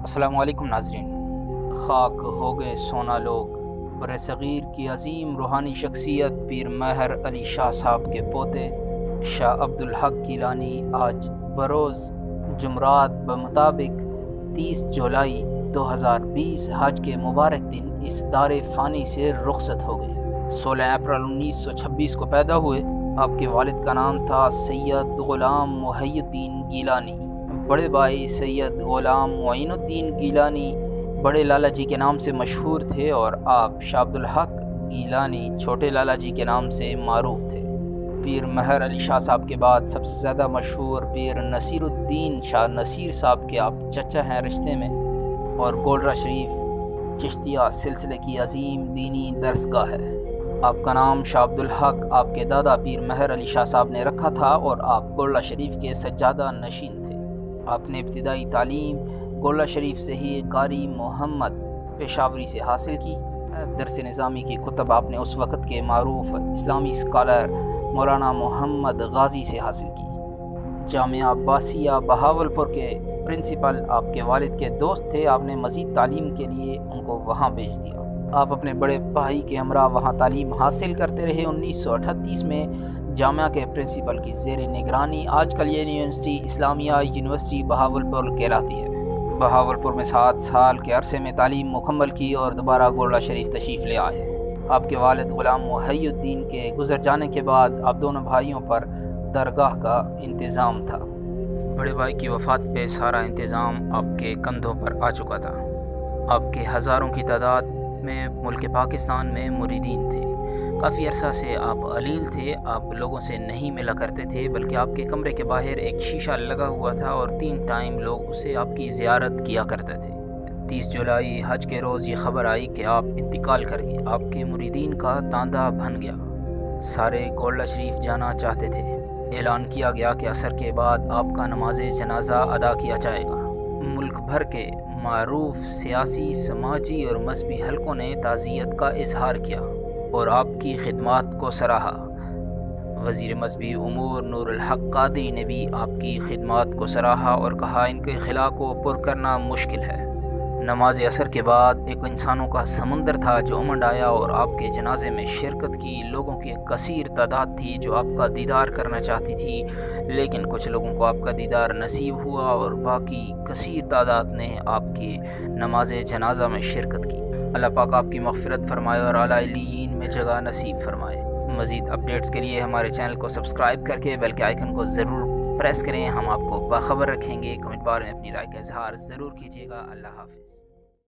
السلام علیکم ناظرین۔ خاک ہو گئے سونا لوگ۔ بر صغیر کی عظیم روحانی شخصیت پیر مہر علی شاہ صاحب کے پوتے۔ شاہ عبدالحق گیلانی آج بروز جمعرات بمطابق تیس جولائی دو ہزار بیس حج کے مبارک دن اس دار فانی سے رخصت ہو گئے۔ سولہ اپریل انیس سو چھبیس کو پیدا ہوئے۔ آپ کے والد کا نام تھا سید غلام محی الدین گیلانی۔ بڑے بھائی سید غلام معین الدین گیلانی بڑے لالا جی کے نام سے مشہور تھے اور آپ شاہ عبدالحق گیلانی چھوٹے لالا جی کے نام سے معروف تھے۔ پیر مہر علی شاہ صاحب کے بعد سب سے زیادہ مشہور پیر نصیر الدین شاہ نصیر صاحب کے آپ چچا ہیں رشتے میں اور گولڈرا شریف چشتیہ سلسلے کی عظیم دینی درسگاہ ہے۔ آپ کا نام شاہ عبدالحق، آپ کے دادا پیر مہر علی شاہ صاحب نے رکھا تھا اور آپ گولڈا شریف کے سجادہ نشین تھے۔ آپ نے ابتدائی تعلیم گولڈا شریف سے ہی قاری محمد پیشاوری سے حاصل کی۔ درس نظامی کی کتب آپ نے اس وقت کے معروف اسلامی اسکالر مولانا محمد غازی سے حاصل کی۔ جامعہ عباسیہ بہاولپور کے پرنسپل آپ کے والد کے دوست تھے، آپ نے مزید تعلیم کے لیے ان کو وہاں بھیج دیا۔ آپ اپنے بڑے بھائی کے ہمراہ وہاں تعلیم حاصل کرتے رہے۔ انیس سو اٹھتیس میں جامعہ کے پرنسپل کی زیر نگرانی آج کل یہ یونیورسٹی اسلامیہ یونیورسٹی بہاولپور کہلاتی ہے۔ بہاولپور میں سات سال کے عرصے میں تعلیم مکمل کی اور دوبارہ گولڈا شریف تشریف لے آئے۔ آپ کے والد غلام محی الدین کے گزر جانے کے بعد آپ دونوں بھائیوں پر درگاہ کا انتظام تھا۔ بڑے بھائی کی وفات پہ سارا انتظام آپ کے کندھوں پر آ چکا تھا۔ آپ کے ہزاروں کی تعداد میں ملک پاکستان میں مریدین تھے۔ کافی عرصہ سے آپ علیل تھے، آپ لوگوں سے نہیں ملا کرتے تھے، بلکہ آپ کے کمرے کے باہر ایک شیشہ لگا ہوا تھا اور تین ٹائم لوگ اسے آپ کی زیارت کیا کرتے تھے۔ تیس جولائی حج کے روز یہ خبر آئی کہ آپ انتقال کر گئے، آپ کے مریدین کا تاندہ بن گیا۔ سارے گولڈا شریف جانا چاہتے تھے۔ اعلان کیا گیا کہ اثر کے بعد آپ کا نماز جنازہ ادا کیا جائے گا۔ ملک بھر کے معروف سیاسی، سماجی اور مذہبی حلقوں نے تعزیت کا اظہار کیا اور آپ کی خدمات کو سراہا۔ وزیر مذہبی امور نور الحق قادری نے بھی آپ کی خدمات کو سراہا اور کہا، ان کے خلا کو پر کرنا مشکل ہے۔ نماز اثر کے بعد ایک انسانوں کا سمندر تھا جو امنڈ آیا اور آپ کے جنازے میں شرکت کی، لوگوں کی ایک کثیر تعداد تھی جو آپ کا دیدار کرنا چاہتی تھی۔ لیکن کچھ لوگوں کو آپ کا دیدار نصیب ہوا اور باقی کثیر تعداد نے آپ کی نماز جنازہ میں شرکت کی۔ اللہ پاک آپ کی مغفرت فرمائے اور اعلیٰ علیین میں جگہ نصیب فرمائے۔ مزید اپڈیٹس کے لیے ہمارے چینل کو سبسکرائب کر کے بلکہ آئیکن کو ضرور پریس کریں، ہم آپ کو باخبر رکھیں گے۔ کمنٹ بار میں اپنی رائے کا اظہار ضرور کیجیے گا۔ اللہ حافظ۔